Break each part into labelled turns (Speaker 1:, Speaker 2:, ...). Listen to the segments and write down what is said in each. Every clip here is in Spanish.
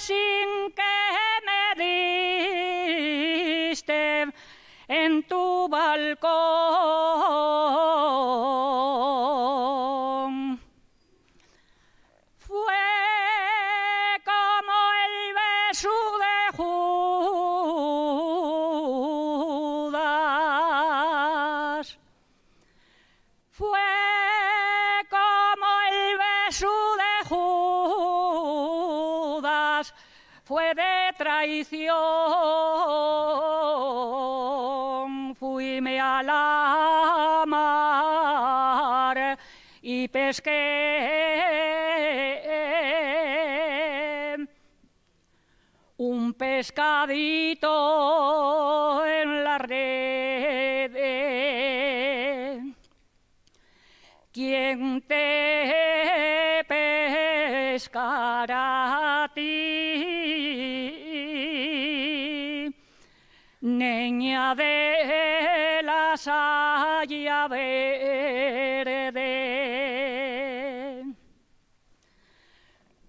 Speaker 1: sin que me diste en tu balcón. Fue como el beso de Judas. Fue como el beso de Judas. Fue de traición. Fuime a la mar y pesqué un pescadito en la red. ¿Quién te pescará a ti? Niña de la saya verde.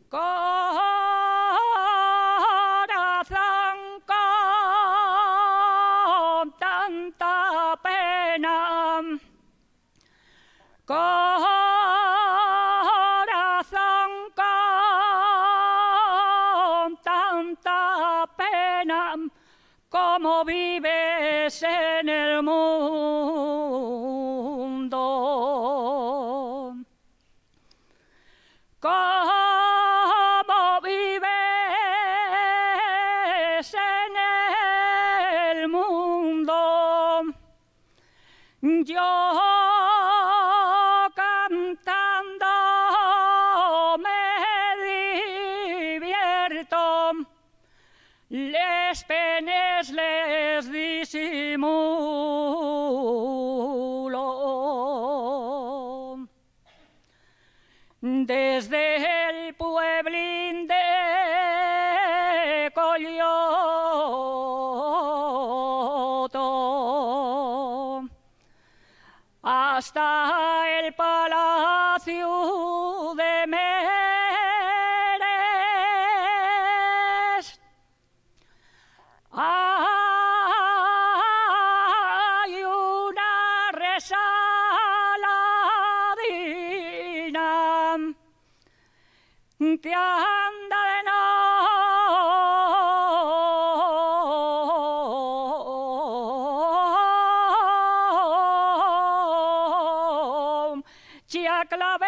Speaker 1: Corazón con tanta pena. Corazón como vives en el mundo. Como vives en el mundo. Yo penes les disimulo. Desde el pueblín de Collioto hasta el palacio de Meres. Que de clave